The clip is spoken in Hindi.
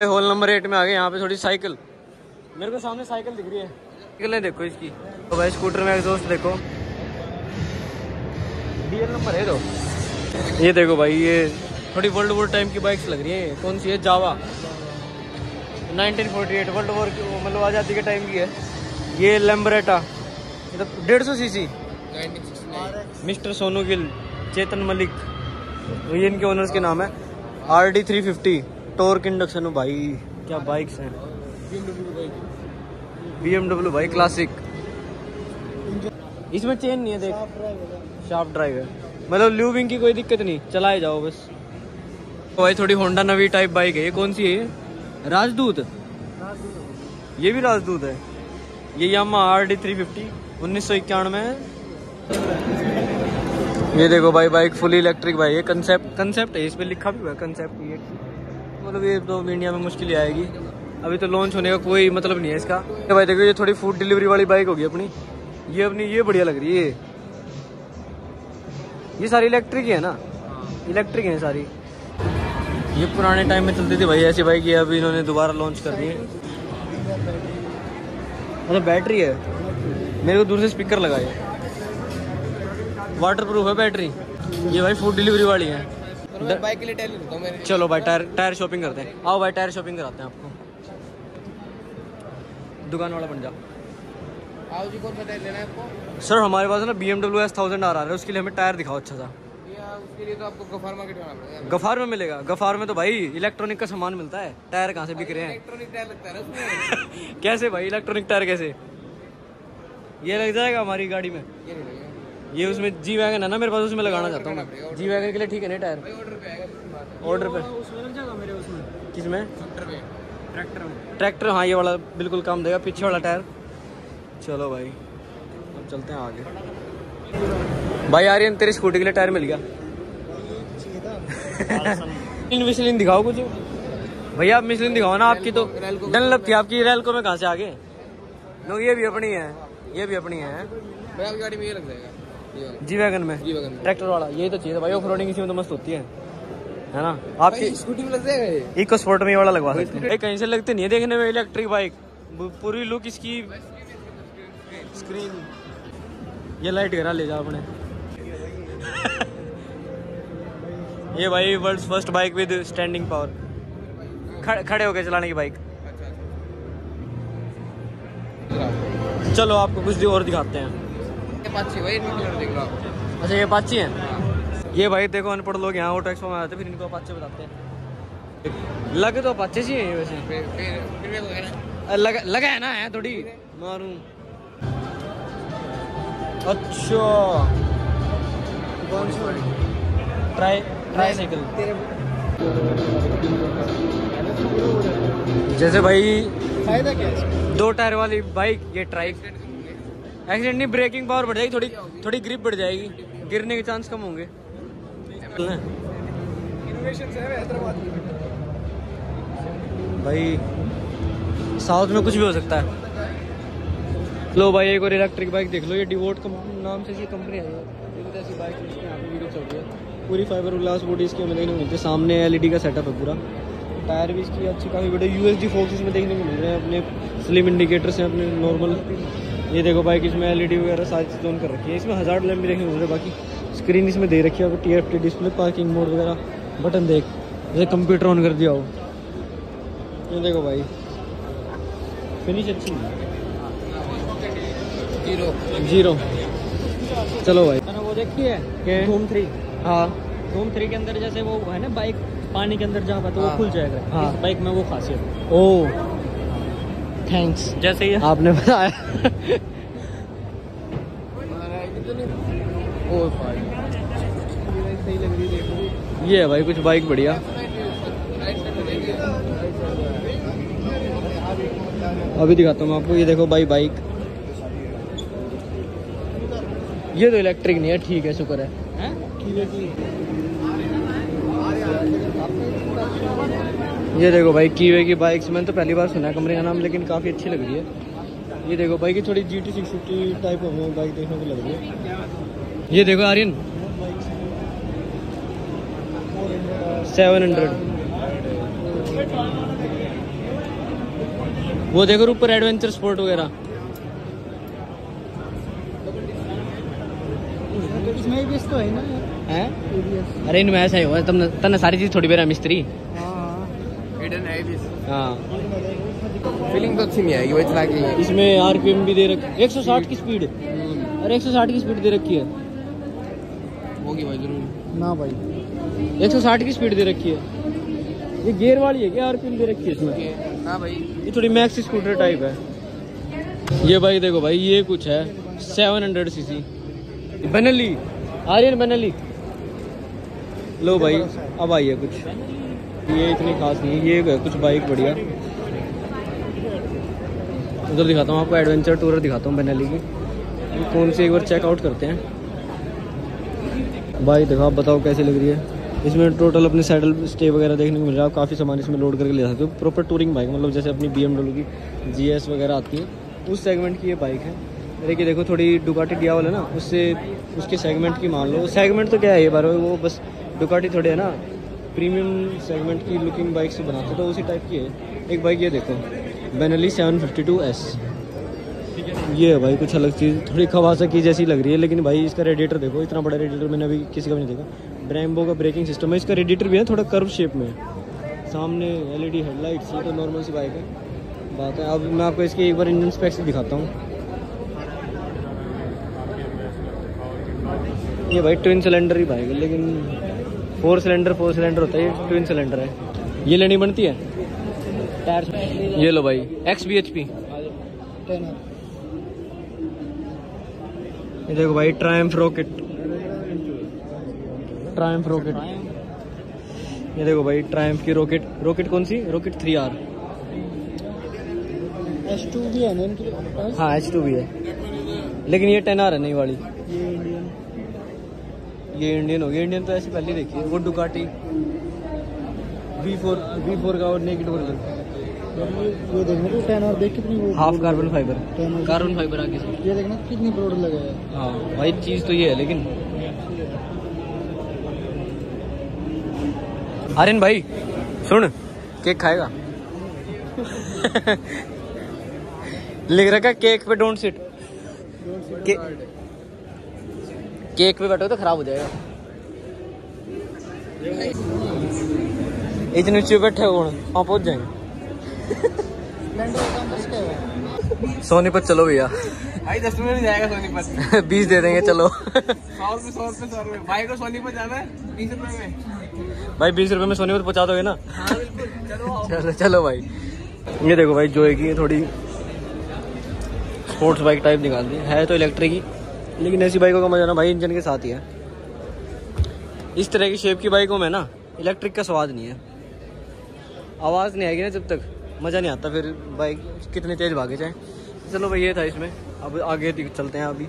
होल नंबर एट में आ गए यहाँ पे थोड़ी साइकिल मेरे को सामने साइकिल दिख रही है। साइकिलें देखो इसकी। तो भाई स्कूटर में एग्जॉस्ट देखो। डीएल नंबर है तो ये देखो भाई ये थोड़ी वर्ल्ड वॉर टाइम की बाइक्स लग रही है। कौन सी है? जावा 1948 वर्ल्ड वॉर की मतलब आज़ादी के टाइम की है। ये लेम्बरेटा मतलब डेढ़ सौ C C mister Sonu Gill Chetan Malik. ये इनके ओनर्स के नाम है। R D three fifty torque induction भाई। क्या बाइक्स हैं? बी एमडब्ल्यू भाई क्लासिक इसमें चेन नहीं है देख। शार्प ड्राइव है। मतलब ल्यूबिंग की कोई दिक्कत नहीं चलाए जाओ बस। तो भाई थोड़ी होंडा नवी टाइप बाइक है। ये कौन सी है? ये राजदूत। ये भी राजदूत है। ये Yamaha R D three fifty उन्नीस सौ इक्यानवे है ये देखो भाई बाइक फुली इलेक्ट्रिक भाई ये कंसेप्ट कंसेप्ट है इस पे लिखा भी हुआ है कंसेप्ट ये मतलब ये तो इंडिया में मुश्किल ही आएगी। अभी तो लॉन्च होने का कोई मतलब नहीं है इसका। भाई देखो, ये थोड़ी फ़ूड डिलीवरी वाली बाइक होगी अपनी। ये अपनी, ये बढ़िया लग रही है, ये। ये सारी इलेक्ट्रिक ही है ना? इलेक्ट्रिक है सारी। ये पुराने टाइम में चलती थी भाई ऐसी बाइक ये अभी इन्होंने दोबारा लॉन्च कर दी है। मतलब बैटरी है। मेरे को दूर से स्पीकर लगाए। वाटर प्रूफ है बैटरी ये भाई फ़ूड डिलीवरी वाली है। बाइक के लिए टायर लेता हूँ चलो भाई टायर टायर शॉपिंग करते हैं। आओ भाई टायर शॉपिंग कराते हैं आपको। दुकान वाला बन जाओ आओ जी कौन सा टायर लेना है आपको? सर हमारे पास ना B M W S thousand आ रहा है। उसके लिए हमें टायर दिखाओ अच्छा सा। उसके लिए तो आपको गफार मार्केट पड़ेगा गफार में मिलेगा। गफार में तो भाई इलेक्ट्रॉनिक का सामान मिलता है। टायर कहाँ से बिक रहे हैं? इलेक्ट्रॉनिक टायर लगता है उसमें। कैसे भाई इलेक्ट्रॉनिक टायर कैसे? ये लग जाएगा हमारी गाड़ी में। ये ये उसमें जी वैगन है ना मेरे पास उसमें लगाना चाहता हूँ जी वैगन के लिए ठीक है ना टायर ऑर्डर पे। ट्रैक्टर में। ट्रैक्टर हाँ ये वाला बिल्कुल काम देगा पीछे वाला टायर चलो भाई अब चलते हैं आगे। भाई आर्यन तेरी स्कूटी के लिए टायर मिल गया। इन मिशलिन दिखाओ कुछ। भैया आप मिशलिन दिखाओ ना आपकी तो डनलप थी आपकी रैलको में कहाँ से आगे? नो ये भी अपनी है ये भी अपनी है। भाई गाड़ी में ये लग जाएगा। जी वैगन में? जी वगन में। ट्रैक्टर वाला यही तो चाहिए भाई ऑफ़ रोडिंग इसी में तो मस्त होती है। है ना? आपकी स्कूटी में लग जाएगा इको स्पोर्ट में वाला लगवा सकते हैं। कहीं से लगते नहीं है देखने में इलेक्ट्रिक बाइक पूरी लुक इसकी स्क्रीन ये लाइट गिरा ले जा अपने। ये भाई world first bike with standing power खड़े होकर चलाने की बाइक चलो आपको कुछ और दिखाते हैं। ये पाँच भाई इनकी कलर देख लो आप अच्छा ये अपाची हैं? ये भाई देखो अनपढ़ लोग यहाँ ऑटो एक्सपो में आते हैं फिर इनको अपाचे बताते हैं। लगे तो अपाचे ही हैं ये वैसे। फिर फिर लगा लगा है ना है थोड़ी? मारूं। अच्छा। कौन सी ट्राई ट्राई साइकिल जैसे भाई फ़ायदा क्या है दो टायर वाली बाइक ये ट्राई एक्सीडेंट नहीं ब्रेकिंग पावर बढ़ जाएगी थोड़ी थोड़ी ग्रिप बढ़ जाएगी। गिरने के चांस कम होंगे। है। में भाई साउथ में कुछ भी हो सकता है। लो भाई एक और इलेक्ट्रिक बाइक देख लो ये डिवोट नाम से ये कंपनी है। ऐसी बाइक जिसकी यहाँ पे वीडियो चल रही है। पूरी फाइबर ग्लास बॉडी इसकी हमें देखने को मिलती है। सामने एलईडी का सेटअप है पूरा। टायर भी इसकी अच्छी काफ़ी बड़े यूएसडी फोक्स इसमें देखने को मिल रहे हैं। अपने स्लिम इंडिकेटर्स हैं अपने नॉर्मल ये देखो बाइक इसमें एलईडी वगैरह सारी चीज़ ऑन कर रखी है। इसमें हज़ार लैम्प भी मिल बाकी स्क्रीन इसमें दे रखी है। T F T display parking mode वगैरह बटन देख। जैसे कंप्यूटर ऑन कर दिया हो। ये देखो भाई। फिनिश अच्छी ज़ीरो ज़ीरो चलो भाई। मैंने वो देखी है? धूम थ्री हाँ। धूम थ्री के अंदर जैसे वो है ना बाइक पानी के अंदर जाएगा तो वो हाँ। खुल जाएगा। हाँ। बाइक में वो खासियत। ओ। थैंक्स जैसे ये आपने बताया। ओ भाई सही लग रही है देखो ये है भाई कुछ बाइक बढ़िया। अभी दिखाता हूँ आपको। ये देखो भाई बाइक ये तो इलेक्ट्रिक नहीं है ठीक है शुक्र है। हैं? ये देखो भाई कीवे की बाइक्स मैंने तो पहली बार सुना है कंपनी का नाम लेकिन काफ़ी अच्छी लग रही है। ये देखो भाई की थोड़ी G T six fifty type हमें बाइक देखने को लग रही है। ये देखो आर्यन। सेवन हंड्रेड वो देखो ऊपर एडवेंचर स्पोर्ट वगैरह। इसमें भी तो है ना। है? अरे इनमें ऐसा ही हुआ तुमने तन्ने सारी चीज़ थोड़ी बेरा मिस्त्री। हिडन है भी हाँ। फीलिंग तो अच्छी नहीं आएगी वही चला के इसमें आरपीएम भी दे रखी 160 की स्पीड अरे 160 की स्पीड दे रखी है। होगी भाई ज़रूर। ना भाई। 160 की स्पीड दे रखी है। ये गियर वाली है क्या? आरपीएम दे रखी है इसमें? हाँ भाई। ये थोड़ी मैक्स स्कूटर टाइप है। ये भाई देखो भाई ये कुछ है। 700 सीसी बनली आर्यन बनली लो भाई अब आई है कुछ। ये इतनी खास नहीं ये कुछ बाइक बढ़िया। उधर दिखाता हूँ आपको एडवेंचर टूर दिखाता हूँ बनली की। कौन सी एक बार चेकआउट करते हैं। भाई देखो, आप बताओ कैसी लग रही है। इसमें टोटल अपने सैडल स्टे वगैरह देखने को मिल रहा है। आप काफ़ी सामान इसमें लोड करके ले सकते हो। प्रॉपर टूरिंग बाइक मतलब जैसे अपनी बी की GS वगैरह आती है, उस सेगमेंट की ये बाइक है। देखिए देखो, थोड़ी डुकाटी डियावल है ना, उससे, उसके सेगमेंट की मान लो। सेगमेंट तो क्या है ये बार, वो बस डुकाटी थोड़ी है ना प्रीमियम सेगमेंट की लुकिंग बाइक से बनाते तो उसी टाइप की है। एक बाइक ये देखो Benelli seven fifty two S ये है भाई कुछ अलग चीज़ थोड़ी खवासा की जैसी लग रही है लेकिन भाई इसका रेडिएटर देखो इतना बड़ा रेडिएटर मैंने अभी किसी का भी नहीं देखा। ब्रैम्बो का ब्रेकिंग सिस्टम है इसका रेडिएटर भी है थोड़ा कर्व शेप में। सामने एलईडी हेडलाइट्स ये तो नॉर्मल सी बाइक है। बात है अब मैं आपको इसकी एक बार इंजन स्पेक्स दिखाता हूँ। ये भाई ट्विन सिलेंडर ही बाइक है लेकिन फोर सिलेंडर फोर सिलेंडर होता है ये ट्विन सिलेंडर है। ये लेनी बनती है? टायर ये लो भाई एक्स बी एच पी ये देखो भाई ट्रायम्फ रॉकेट ट्रायम्फ रॉकेट ये देखो भाई ट्रायम्फ की रॉकेट रॉकेट कौन सी? Rocket three R S two भी है हाँ एच टू भी है। लेकिन ये टेन आर है नई वाली। ये इंडियन ये इंडियन होगी इंडियन तो ऐसी पहले देखी है। वो Ducati V four V four का और नेगेटिव वर्जन ये देखना तो टेनर देख कितनी वो half carbon fibre carbon fibre आगे से। ये देखना कितनी ब्रोड लगा है। हाँ भाई चीज़ तो ये है लेकिन। आर्यन भाई सुन केक खाएगा? लिख रखा केक पे डोंट सिट के, केक पे बैठो तो खराब हो जाएगा। इतने ऊँचे बैठे हो हाँ पहुँच जाएँगे। है सोनीपत चलो भैया। भाई दस रुपये में जाएगा सोनीपत बीस दे देंगे चलो। सौ रुपये सौ रुपये सौ रुपये। भाई को सोनीपत जाना है बीस रुपये में। भाई बीस रुपए में सोनीपत पहुँचा दोगे ना? हाँ चलो चलो चलो भाई। ये देखो भाई जो है कि थोड़ी स्पोर्ट्स बाइक टाइप निकाल दी है तो इलेक्ट्रिक ही। लेकिन ऐसी बाइकों का मज़ा ना भाई इंजन के साथ ही है। इस तरह की शेप की बाइकों में ना इलेक्ट्रिक का स्वाद नहीं है। आवाज़ नहीं आएगी ना जब तक। मज़ा नहीं आता फिर बाइक कितने तेज़ भागे जाए चलो भाई, ये था इसमें। अब आगे चलते हैं अभी।